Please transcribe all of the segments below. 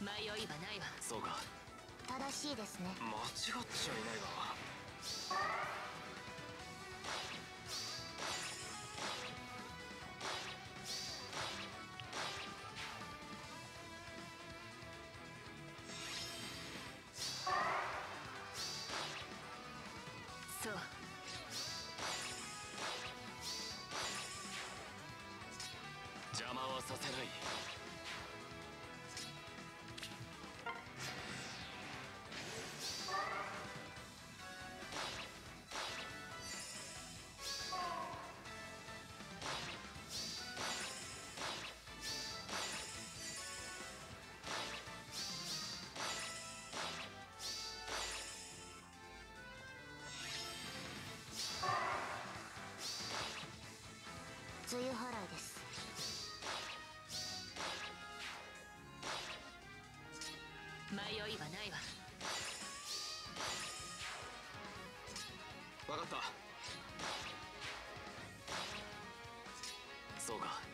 迷いはないわ。そうか。正しいですね。間違っちゃいないがそう。邪魔はさせない梅雨払いです迷いはないわ分かったそうか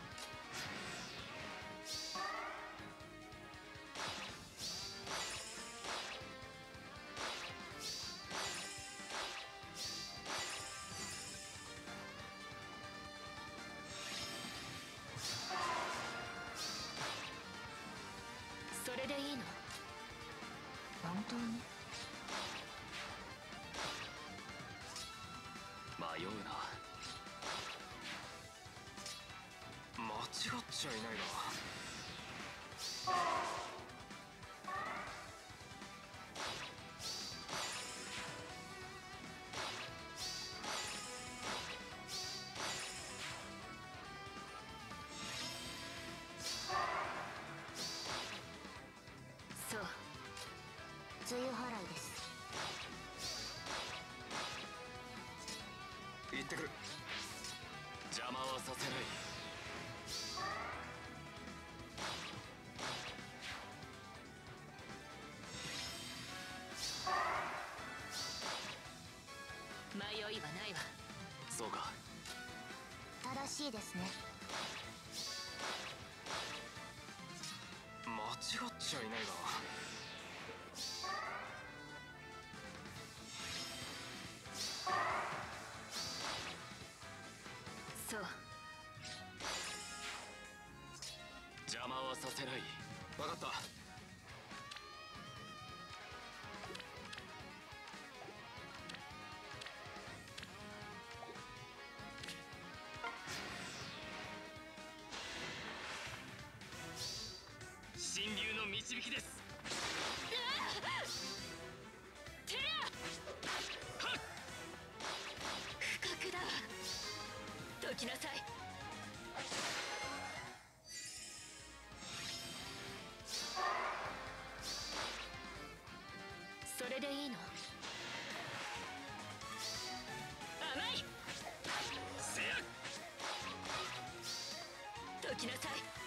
でいいの？本当に？迷うな。間違っちゃいないがってくる。邪魔はさせない。迷いはないわ。そうか。正しいですね。間違っちゃいないが邪魔はさせない。分かった。神流の導きです。解きなさいれでいいの？甘い！せや！解きなさい。